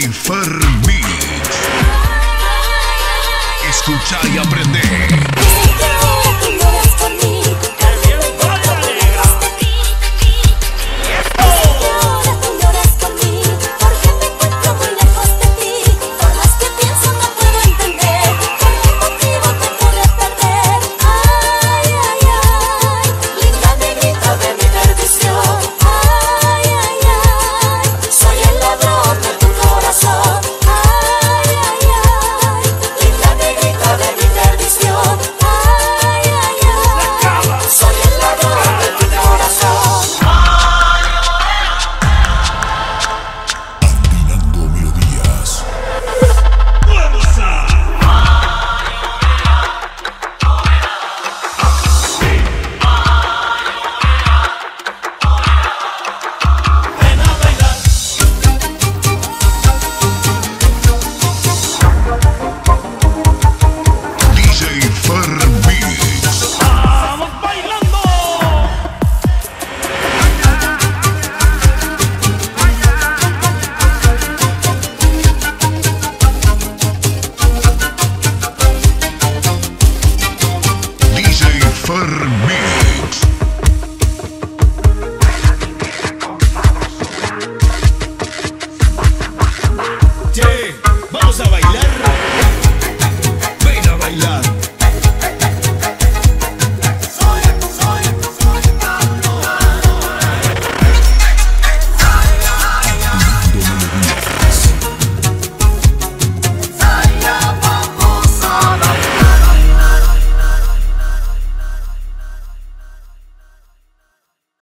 DJ Fermix. Escucha y aprende.